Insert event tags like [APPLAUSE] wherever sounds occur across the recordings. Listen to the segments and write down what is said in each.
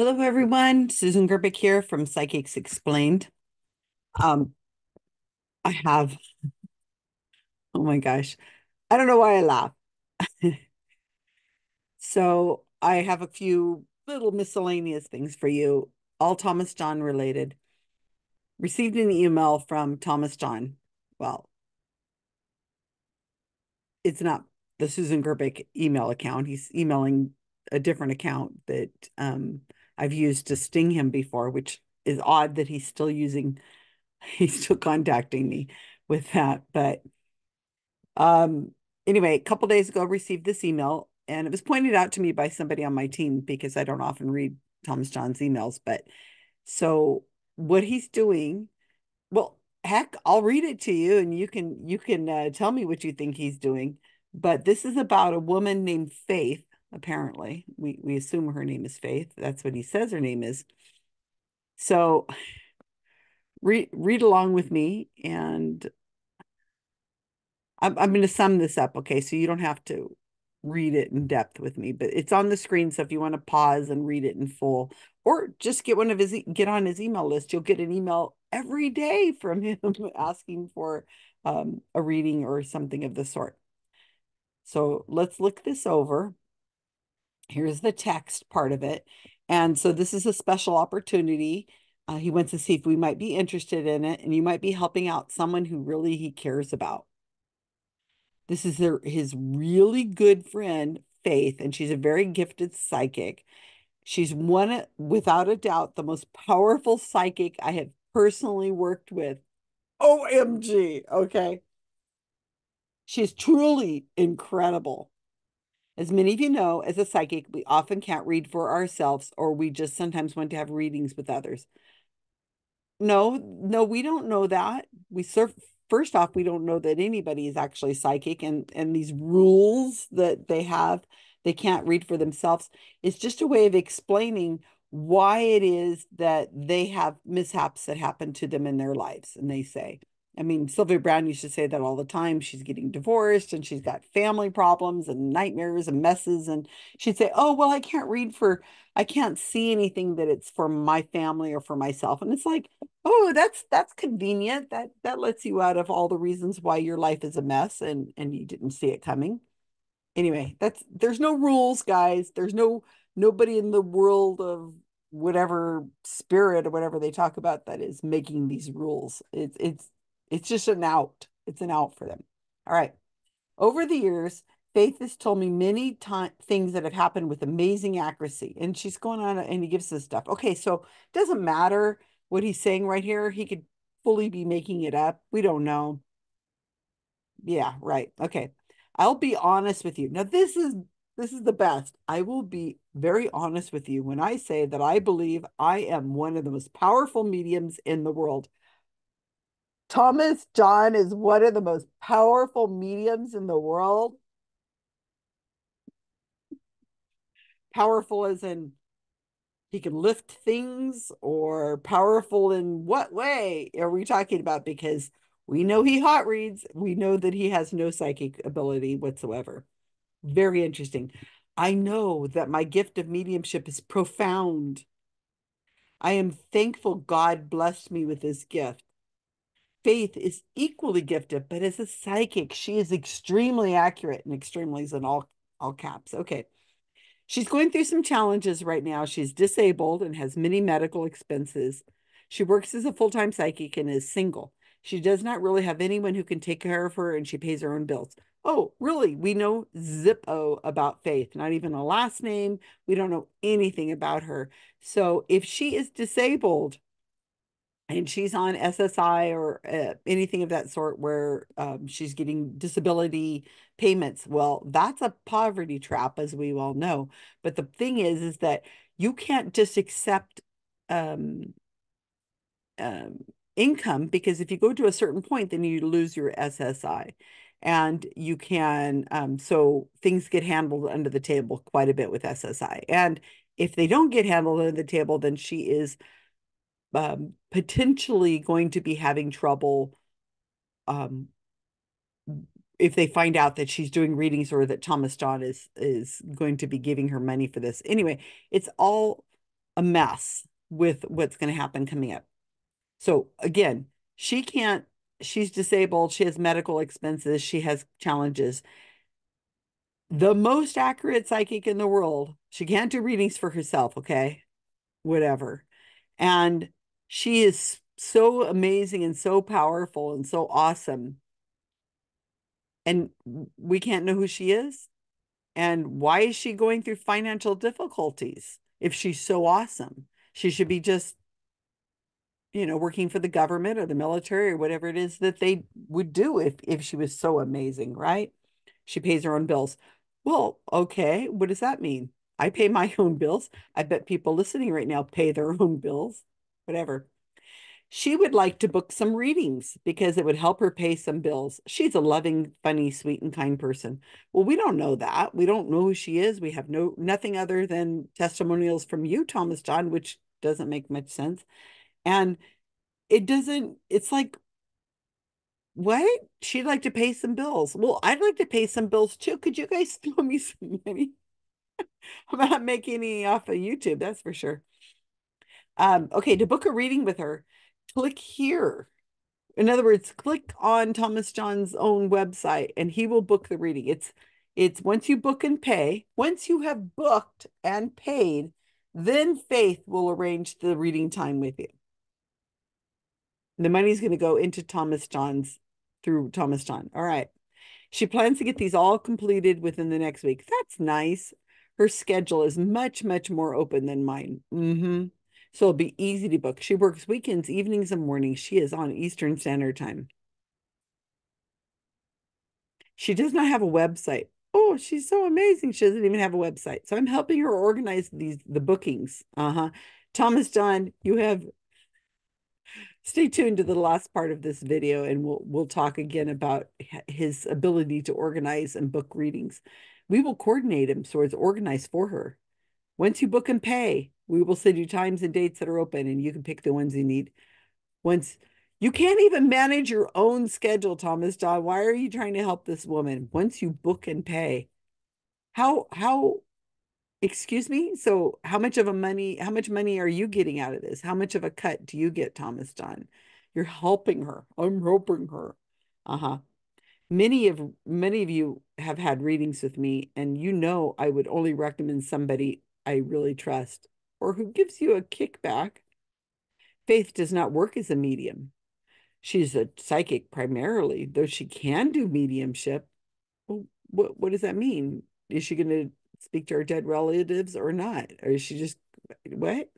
Hello, everyone. Susan Gerbic here from Psychics Explained. Um, I have, oh my gosh, I don't know why I laugh. [LAUGHS] so I have a few little miscellaneous things for you, all Thomas John related. Received an email from Thomas John. Well, it's not the Susan Gerbic email account. He's emailing a different account that um, I've used to sting him before, which is odd that he's still using, [LAUGHS] he's still contacting me with that. But um, anyway, a couple days ago, I received this email and it was pointed out to me by somebody on my team because I don't often read Thomas John's emails. But so what he's doing, well, heck, I'll read it to you and you can you can uh, tell me what you think he's doing. But this is about a woman named Faith apparently. We we assume her name is Faith. That's what he says her name is. So [SIGHS] read read along with me and I'm I'm going to sum this up, okay? So you don't have to read it in depth with me, but it's on the screen so if you want to pause and read it in full or just get one of his get on his email list, you'll get an email every day from [LAUGHS] him asking for um, a reading or something of the sort. So let's look this over. Here's the text part of it. And so this is a special opportunity. Uh, he wants to see if we might be interested in it and you might be helping out someone who really he cares about. This is their, his really good friend, Faith, and she's a very gifted psychic. She's one, without a doubt, the most powerful psychic I have personally worked with. OMG. Okay. She's truly incredible. As many of you know, as a psychic, we often can't read for ourselves, or we just sometimes want to have readings with others. No, no, we don't know that. We serve first off, we don't know that anybody is actually psychic, and and these rules that they have, they can't read for themselves. It's just a way of explaining why it is that they have mishaps that happen to them in their lives, and they say. I mean, Sylvia Browne used to say that all the time. She's getting divorced and she's got family problems and nightmares and messes. And she'd say, Oh, well, I can't read for, I can't see anything that it's for my family or for myself. And it's like, oh, that's that's convenient. That that lets you out of all the reasons why your life is a mess and and you didn't see it coming. Anyway, that's there's no rules, guys. There's no nobody in the world of whatever spirit or whatever they talk about that is making these rules. It's it's it's just an out. It's an out for them. All right. Over the years, Faith has told me many things that have happened with amazing accuracy. And she's going on and he gives this stuff. Okay, so it doesn't matter what he's saying right here. He could fully be making it up. We don't know. Yeah, right. Okay. I'll be honest with you. Now this is this is the best. I will be very honest with you when I say that I believe I am one of the most powerful mediums in the world. Thomas John is one of the most powerful mediums in the world. Powerful as in he can lift things, or powerful in what way are we talking about? Because we know he hot reads, we know that he has no psychic ability whatsoever. Very interesting. I know that my gift of mediumship is profound. I am thankful God blessed me with this gift. Faith is equally gifted, but as a psychic, she is extremely accurate and extremely is in all, all caps. Okay. She's going through some challenges right now. She's disabled and has many medical expenses. She works as a full time psychic and is single. She does not really have anyone who can take care of her and she pays her own bills. Oh, really? We know Zippo about Faith, not even a last name. We don't know anything about her. So if she is disabled, and she's on SSI or uh, anything of that sort where um, she's getting disability payments. Well, that's a poverty trap, as we all know. But the thing is, is that you can't just accept um, um, income because if you go to a certain point, then you lose your SSI. And you can, um, so things get handled under the table quite a bit with SSI. And if they don't get handled under the table, then she is um, potentially going to be having trouble um, if they find out that she's doing readings or that Thomas John is is going to be giving her money for this. Anyway, it's all a mess with what's going to happen coming up. So again, she can't, she's disabled, she has medical expenses, she has challenges. The most accurate psychic in the world, she can't do readings for herself, okay? Whatever. And she is so amazing and so powerful and so awesome. And we can't know who she is. And why is she going through financial difficulties if she's so awesome? She should be just, you know, working for the government or the military or whatever it is that they would do if if she was so amazing, right? She pays her own bills. Well, okay, what does that mean? I pay my [LAUGHS] own bills. I bet people listening right now pay their own bills, whatever. She would like to book some readings because it would help her pay some bills. She's a loving, funny, sweet, and kind person. Well, we don't know that. We don't know who she is. We have no nothing other than testimonials from you, Thomas John, which doesn't make much sense. And it doesn't, it's like, what? She'd like to pay some bills. Well, I'd like to pay some bills too. Could you guys [LAUGHS] throw me some money? [LAUGHS] I'm not making any off of YouTube, that's for sure. Um, okay, to book a reading with her, click here. In other words, click on Thomas John's own website and he will book the reading. It's it's once you book and pay, once you have booked and paid, then Faith will arrange the reading time with you. The money's going to go into Thomas John's through Thomas John. All right. She plans to get these all completed within the next week. That's nice. Her schedule is much, much more open than mine. Mm-hmm. So it'll be easy to book. She works weekends, evenings, and mornings. She is on Eastern Standard Time. She does not have a website. Oh, she's so amazing. She doesn't even have a website. So I'm helping her organize these the bookings. Uh-huh. Thomas John, you have stay tuned to the last part of this video and we'll we'll talk again about his ability to organize and book readings. We will coordinate him so it's organized for her. Once you book and pay, we will send you times and dates that are open and you can pick the ones you need. Once you can't even manage your own schedule, Thomas John. Why are you trying to help this woman? Once you book and pay, how how excuse me? So how much of a money, how much money are you getting out of this? How much of a cut do you get, Thomas John? You're helping her. I'm helping her. Uh-huh. Many of many of you have had readings with me, and you know I would only recommend somebody I really trust or who gives you a kickback. Faith does not work as a medium. She's a psychic primarily, though she can do mediumship. Well, what, what does that mean? Is she going to speak to her dead relatives or not? Or is she just, what?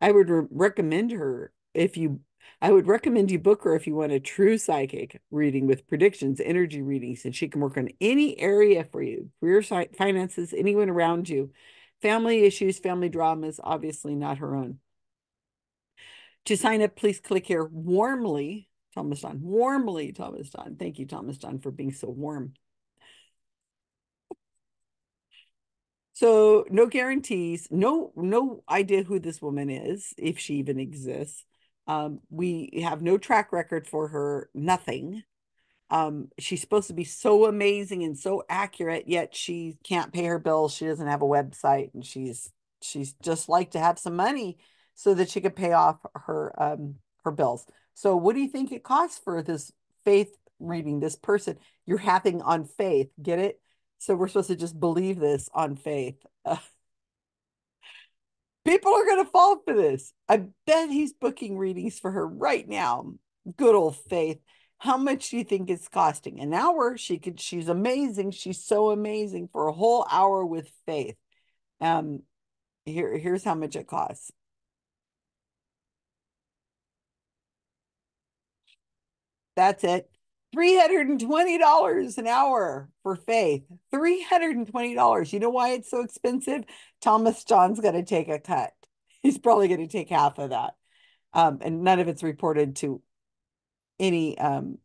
I would re recommend her if you, I would recommend you book her if you want a true psychic reading with predictions, energy readings, and she can work on any area for you, career, finances, anyone around you. Family issues, family dramas, obviously not her own. To sign up, please click here warmly, Thomas John. Warmly, Thomas John. Thank you, Thomas John, for being so warm. So no guarantees, no no idea who this woman is, if she even exists. Um, we have no track record for her, nothing. Um, she's supposed to be so amazing and so accurate, yet she can't pay her bills. She doesn't have a website, and she's she's just like to have some money so that she could pay off her um her bills. So, what do you think it costs for this faith reading? This person you're having on faith, get it? So we're supposed to just believe this on faith. [LAUGHS] People are going to fall for this. I bet he's booking readings for her right now. Good old faith how much do you think it's costing? An hour she could she's amazing she's so amazing for a whole hour with faith. Um here here's how much it costs. That's it. $320 an hour for faith. $320 you know why it's so expensive? Thomas john's going to take a cut. He's probably going to take half of that. Um, and none of it's reported to any um,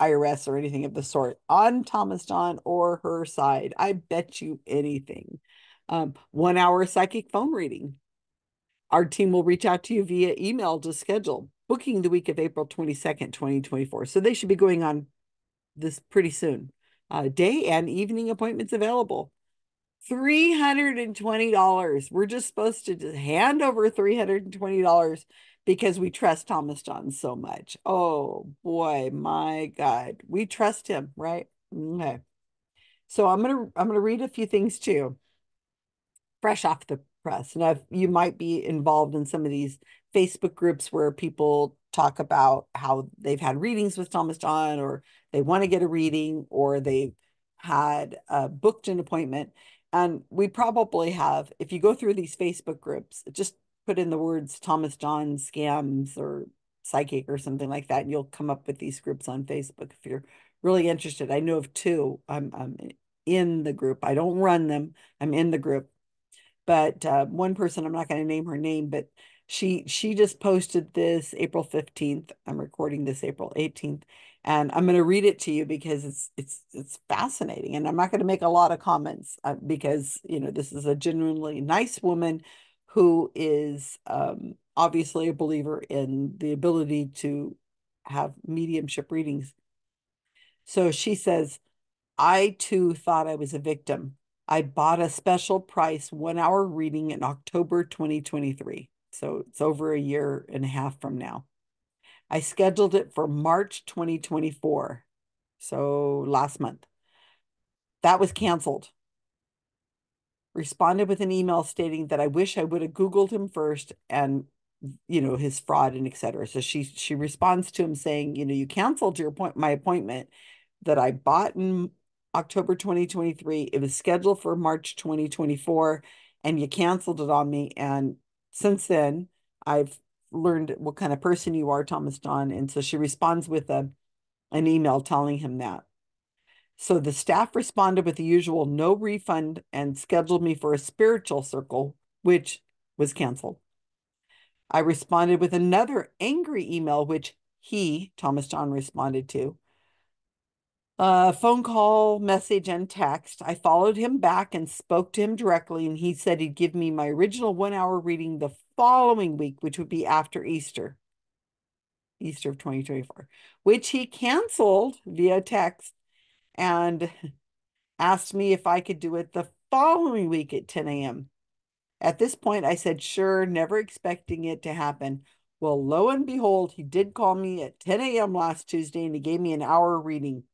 IRS or anything of the sort on Thomas John or her side. I bet you anything. Um, one hour psychic phone reading. Our team will reach out to you via email to schedule booking the week of April 22nd, 2024. So they should be going on this pretty soon. Uh, day and evening appointments available. $320. We're just supposed to just hand over $320 because we trust Thomas John so much. Oh boy, my God. We trust him, right? Okay. So I'm gonna I'm gonna read a few things too. Fresh off the press. Now you might be involved in some of these Facebook groups where people talk about how they've had readings with Thomas John or they want to get a reading or they've had uh, booked an appointment. And we probably have, if you go through these Facebook groups, just put in the words Thomas John scams or psychic or something like that, and you'll come up with these groups on Facebook if you're really interested. I know of two. I'm, I'm in the group. I don't run them. I'm in the group. But uh, one person, I'm not going to name her name, but she she just posted this April 15th. I'm recording this April 18th and I'm going to read it to you because it's it's it's fascinating and I'm not going to make a lot of comments uh, because you know this is a genuinely nice woman who is um, obviously a believer in the ability to have mediumship readings. So she says, I too thought I was a victim. I bought a special price one hour reading in October 2023. So it's over a year and a half from now. I scheduled it for March 2024. So last month. That was canceled. Responded with an email stating that I wish I would have Googled him first and you know his fraud and etc. So she she responds to him saying, you know, you canceled your point my appointment that I bought in October 2023. It was scheduled for March 2024 and you canceled it on me and since then, I've learned what kind of person you are, Thomas John. And so she responds with a, an email telling him that. So the staff responded with the usual no refund and scheduled me for a spiritual circle, which was canceled. I responded with another angry email, which he, Thomas John, responded to. A phone call, message, and text. I followed him back and spoke to him directly, and he said he'd give me my original one hour reading the following week, which would be after Easter, Easter of 2024, which he canceled via text and asked me if I could do it the following week at 10 a.m. At this point, I said, sure, never expecting it to happen. Well, lo and behold, he did call me at 10 a.m. last Tuesday and he gave me an hour reading.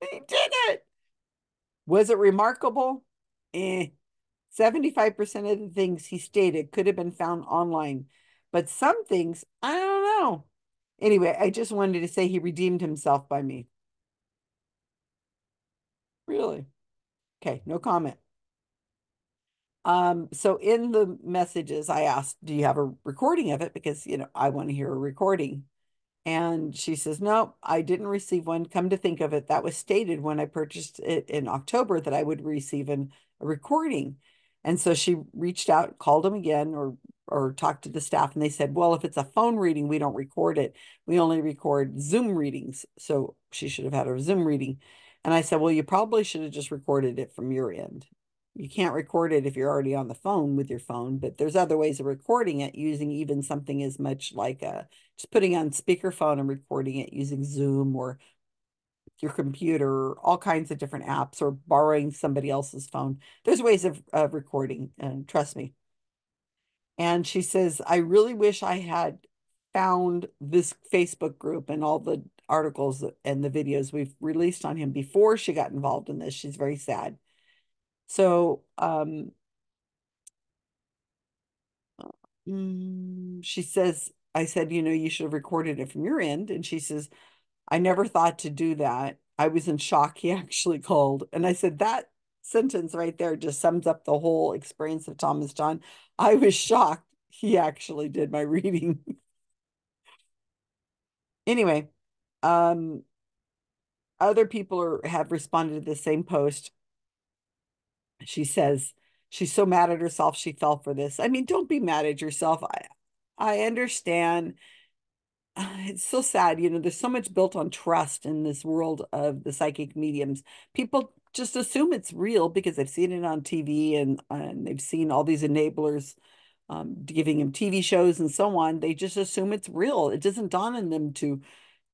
He did it. Was it remarkable? Eh. 75% of the things he stated could have been found online, but some things, I don't know. Anyway, I just wanted to say he redeemed himself by me. Really? Okay, no comment. Um, so in the messages, I asked, do you have a recording of it? Because, you know, I want to hear a recording. And she says, No, I didn't receive one. Come to think of it, that was stated when I purchased it in October that I would receive an, a recording. And so she reached out, called him again, or or talked to the staff, and they said, Well, if it's a phone reading, we don't record it. We only record Zoom readings. So she should have had a Zoom reading. And I said, Well, you probably should have just recorded it from your end. You can't record it if you're already on the phone with your phone, but there's other ways of recording it using even something as much like a just putting on speakerphone and recording it using Zoom or your computer, all kinds of different apps, or borrowing somebody else's phone. There's ways of, of recording, and trust me. And she says, I really wish I had found this Facebook group and all the articles and the videos we've released on him before she got involved in this. She's very sad. So um, mm, she says, I said, you know, you should have recorded it from your end. And she says, I never thought to do that. I was in shock. [LAUGHS] He actually called. And I said, that sentence right there just sums up the whole experience of Thomas John. I was shocked. He actually did my [LAUGHS] reading. anyway, um, other people are, have responded to the same post she says she's so mad at herself she fell for this. I mean, don't be mad at yourself. I I understand. [SIGHS] It's so sad, you know, there's so much built on trust in this world of the psychic mediums. People just assume it's real because they've seen it on TV and, and they've seen all these enablers um, giving them TV shows and so on. They just assume it's real. It doesn't dawn on them to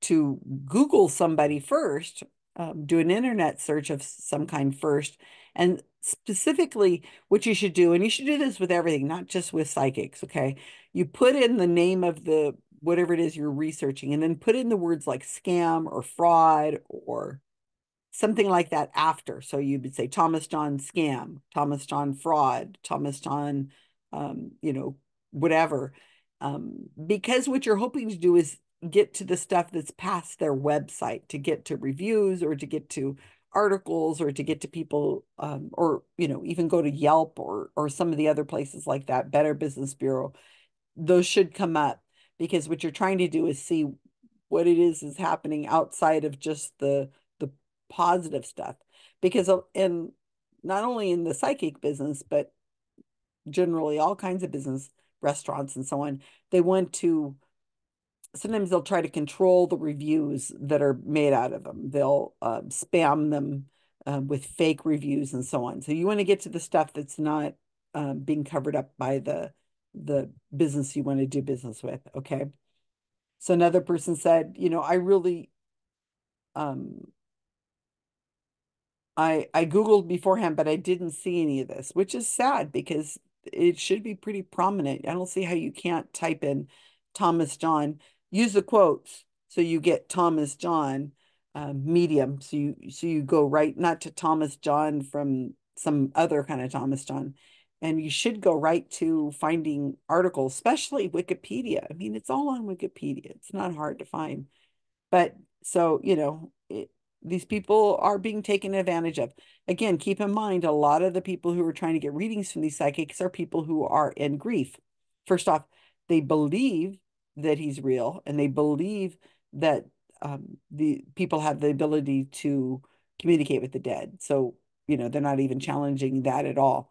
to Google somebody first um, do an internet search of some kind first. And specifically, what you should do, and you should do this with everything, not just with psychics, okay? You put in the name of the whatever it is you're researching, and then put in the words like scam or fraud or something like that after. So you would say Thomas John scam, Thomas John fraud, Thomas John, um, you know, whatever. Um, because what you're hoping to do is get to the stuff that's past their website to get to reviews or to get to articles or to get to people um, or you know even go to Yelp or or some of the other places like that Better Business Bureau. Those should come up because what you're trying to do is see what it is is happening outside of just the the positive stuff. Because in not only in the psychic business but generally all kinds of business restaurants and so on they want to sometimes they'll try to control the reviews that are made out of them. They'll uh, spam them uh, with fake reviews and so on. So you want to get to the stuff that's not um, being covered up by the the business you want to do business with. Okay. So another person said, you know, I really um I I googled beforehand, but I didn't see any of this, which is sad because it should be pretty prominent. I don't see how you can't type in Thomas John use the quotes so you get Thomas John um, medium. So you so you go right not to Thomas John from some other kind of Thomas John, and you should go right to finding articles, especially Wikipedia. I mean, it's all on Wikipedia. It's not hard to find, but so you know it, these people are being taken advantage of. Again, keep in mind a lot of the people who are trying to get readings from these psychics are people who are in grief. First off, they believe that he's real and they believe that um, the people have the ability to communicate with the dead. So, you know, they're not even challenging that at all.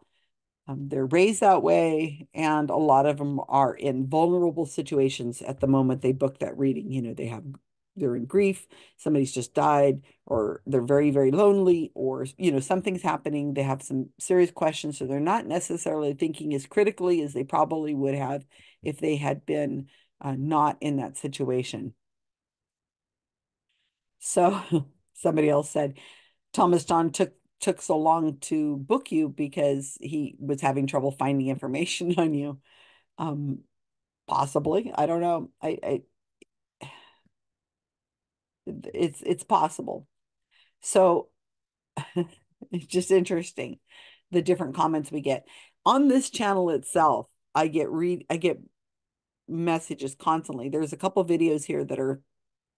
Um, they're raised that way, and a lot of them are in vulnerable situations at the moment they book that reading. You know, they have they're in grief, somebody's just died, or they're very, very lonely, or you know, something's happening. They have some serious questions, so they're not necessarily thinking as critically as they probably would have if they had been uh, not in that situation. So [LAUGHS] somebody else said, Thomas John took took so long to book you because he was having trouble finding information [LAUGHS] on you. Um, possibly, I don't know. I, I [SIGHS] it's it's possible. So [LAUGHS] it's just interesting the different comments we get on this channel itself. I get read I get messages constantly. There's a couple videos here that are,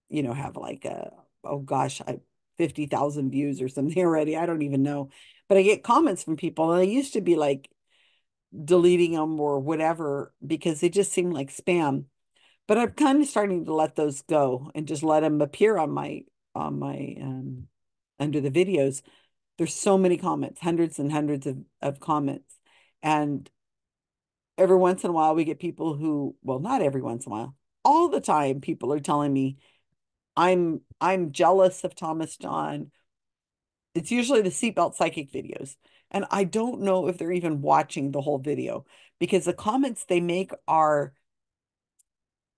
you know, have like a, oh gosh, I 50,000 views or something [LAUGHS] already. I don't even know. But I get comments from people and I used to be like deleting them or whatever because they just seem like spam. But I'm kind of starting to let those go and just let them appear on my on my um under the videos. There's so many comments, hundreds and hundreds of, of comments. And every once in a while we get people who well not every once in a while all the time people are telling me i'm i'm jealous of thomas john. It's usually the seatbelt psychic videos and i don't know if they're even watching the whole video because the comments they make are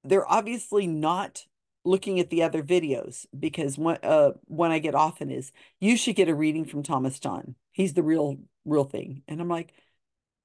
they're obviously not looking at the other videos because when uh when i get often is you should get a reading from thomas john. He's the real real thing. And i'm like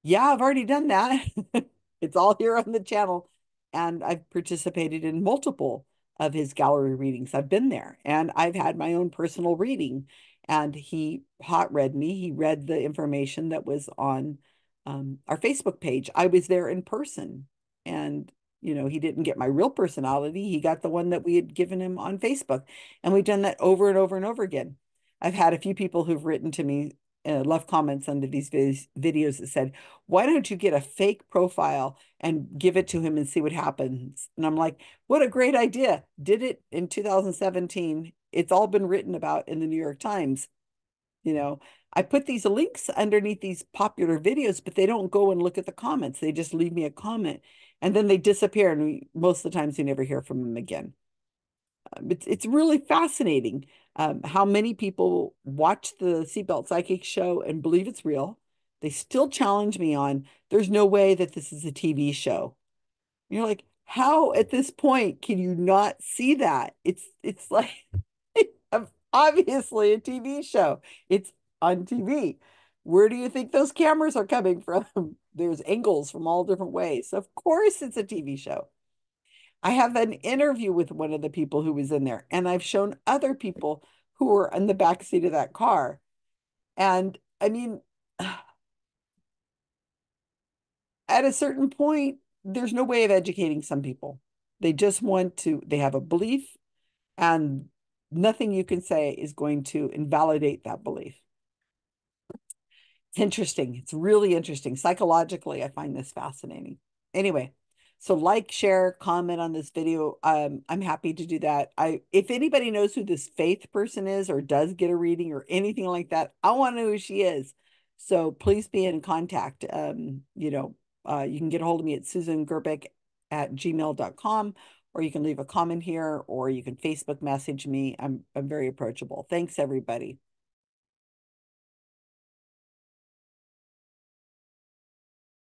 yeah, I've already done that. [LAUGHS] it's all here on the channel. And I've participated in multiple of his gallery readings. I've been there and I've had my own personal reading. And he hot read me. He read the information that was on um, our Facebook page. I was there in person. And, you know, he didn't get my real personality. He got the one that we had given him on Facebook. And we've done that over and over and over again. I've had a few people who've written to me uh, left comments under these videos that said, why don't you get a fake profile and give it to him and see what happens? And I'm like, what a great idea. Did it in 2017. It's all been written about in the New York Times. You know, I put these links underneath these popular videos, but they don't go and look at the comments. They just leave me a comment and then they disappear. And we, most of the times you never hear from them again. Um, it's, it's really fascinating um, how many people watch the Seatbelt Psychic show and believe it's real. They still challenge me on there's no way that this is a TV show. You're like, how at this point can you not see that? It's it's [LAUGHS] like obviously a TV show. It's on TV. Where do you think those cameras are coming from? [LAUGHS] There's angles from all different ways. Of course, it's a TV show. I have an interview with one of the people who was in there, and I've shown other people who were in the back seat of that car. And I mean, [SIGHS] at a certain point, there's no way of educating some people. They just want to, they have a belief, and nothing you can say is going to invalidate that belief. It's interesting. It's really interesting. Psychologically, I find this fascinating. Anyway, so like, share, comment on this video. Um, I'm happy to do that. I if anybody knows who this faith person is or does get a reading or anything like that, I want to know who she is. So please be in contact. Um, you know, uh, you can get a hold of me at Susan Gerbic at gmail.com or you can leave a comment here or you can Facebook message me. I'm I'm very approachable. Thanks everybody.